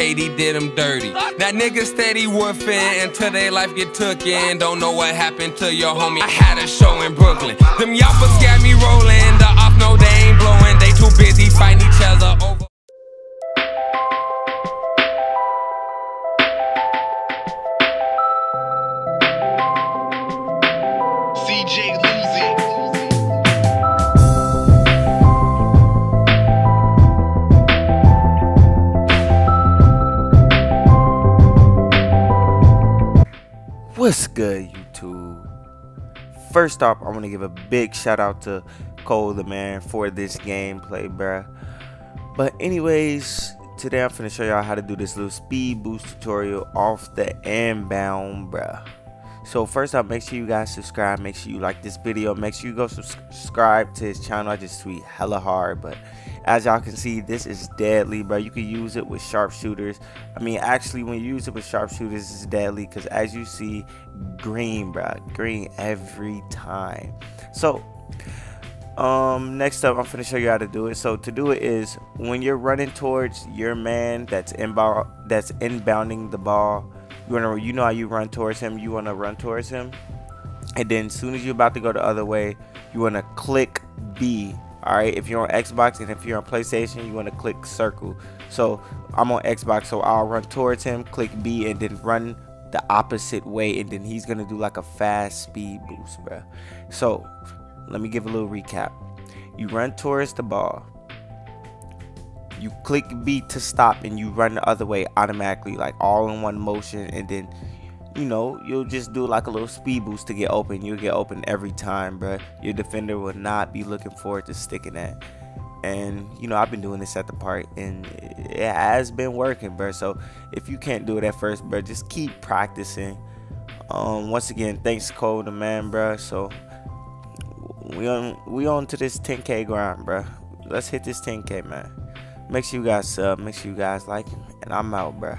Katie did him dirty. That nigga steady woofing until they life get took in. Don't know what happened to your homie. I had a show in Brooklyn. Them yappers got me rolling. The off no, they ain't blowing. They too busy fighting each other over. CJ What's good, YouTube? First off, I want to give a big shout out to Cole the man for this gameplay, bruh. But anyways, today I'm finna show y'all how to do this little speed boost tutorial off the inbound, bruh. So first off, make sure you guys subscribe. Make sure you like this video. Make sure you go subscribe to his channel. I just tweet hella hard, but as y'all can see, this is deadly, bro. You can use it with sharpshooters. I mean, actually, when you use it with sharpshooters, it's deadly because as you see, green, bro, green every time. So um next up i'm going to show you how to do it so to do it is when you're running towards your man that's inbound that's inbounding the ball you want to you know how you run towards him you want to run towards him and then as soon as you're about to go the other way you want to click b all right if you're on xbox and if you're on playstation you want to click circle so i'm on xbox so i'll run towards him click b and then run the opposite way and then he's gonna do like a fast speed boost bro so let me give a little recap. You run towards the ball. You click B to stop and you run the other way automatically, like all in one motion. And then, you know, you'll just do like a little speed boost to get open. You'll get open every time, bro. Your defender will not be looking forward to sticking that. And, you know, I've been doing this at the park and it has been working, bro. So if you can't do it at first, bro, just keep practicing. Um, once again, thanks Cole the man, bro. So we on we on to this 10k grind, bro. Let's hit this 10k, man. Make sure you guys sub, make sure you guys like, and I'm out, bro.